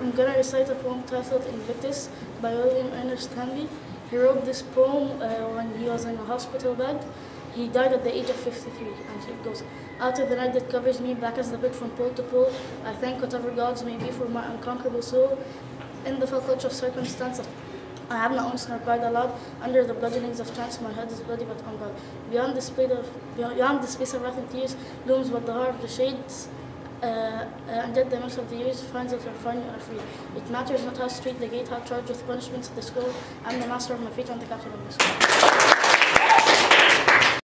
I'm gonna recite a poem titled Invictus by William Ernest Henley. He wrote this poem uh, when he was in a hospital bed. He died at the age of 53, and it goes, Out of the night that covers me, black as the pit from pole to pole, I thank whatever gods may be for my unconquerable soul. In the full clutch of circumstance, I have not once nor cried aloud. Under the bludgeonings of chance, my head is bloody but unbowed. Beyond the of beyond the space of wrath and tears, looms but the heart of the shades. Uh, uh, and yet the midst of the years finds that we're fine and afraid. It matters not how straight the gate, how charged with punishments at the school. I'm the master of my fate and the captain of my soul.